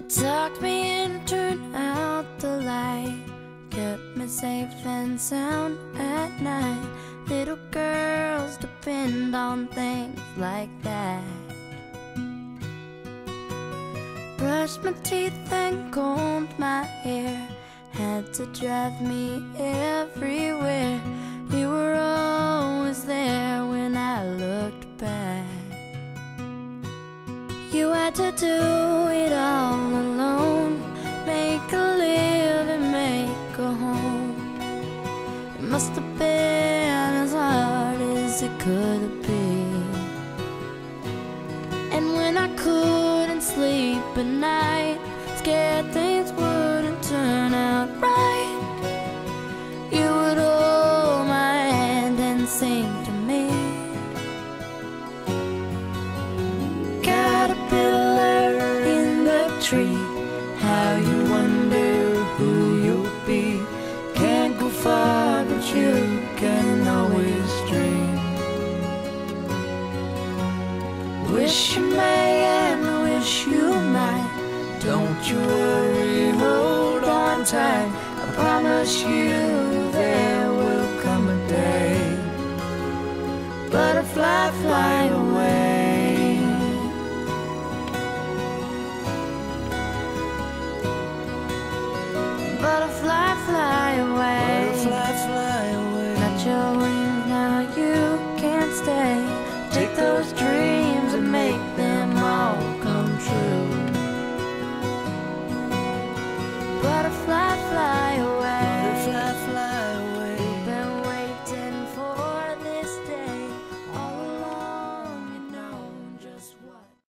You tucked me in, turned out the light, kept me safe and sound at night. Little girls depend on things like that. Brushed my teeth and combed my hair, had to drive me everywhere. You had to do it all alone, make a living, make a home. It must have been as hard as it could be. And when I couldn't sleep at night, scared things wouldn't turn out right, you would hold my hand and sing tree, how you wonder who you'll be. Can't go far, but you can always dream. Wish you may and wish you might. Don't you worry, hold on tight. I promise you there will come a day. Butterfly, fly Butterfly, fly away.